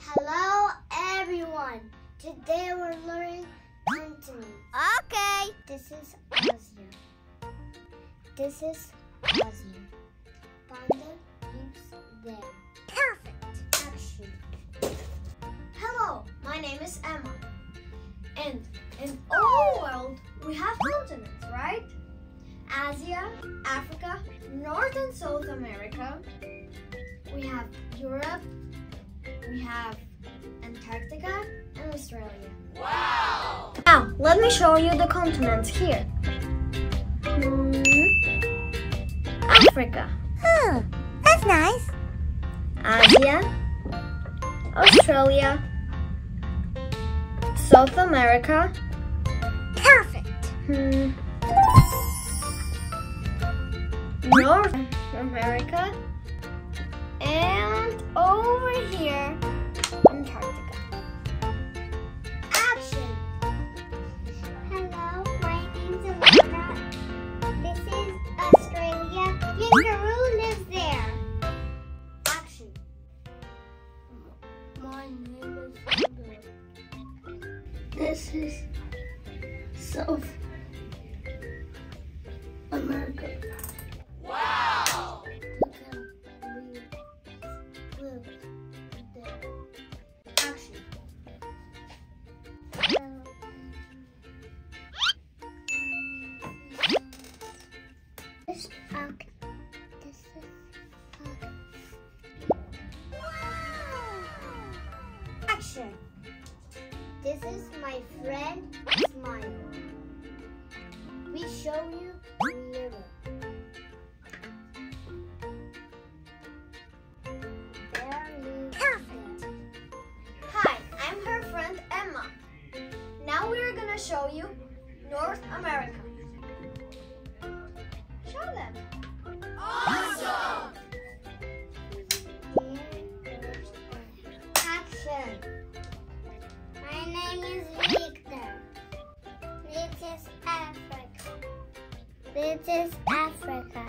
Hello, everyone. Today we're learning continents. Okay. This is Asia. This is Asia. Panda lives there. Perfect. Action. Hello, my name is Ema. And in all world, we have continents, right? Asia, Africa, North and South America. We have Europe. We have Antarctica and Australia. Wow! Now, let me show you the continents here. Hmm, Africa, Hmm. That's nice. Asia, Australia, South America, Perfect. hmm, North America, My. This is South America. This is my friend Smile. We show you. There Perfect. Hi, I'm her friend Ema. Now we are gonna show you North America. Show them. Is Africa. This is Africa.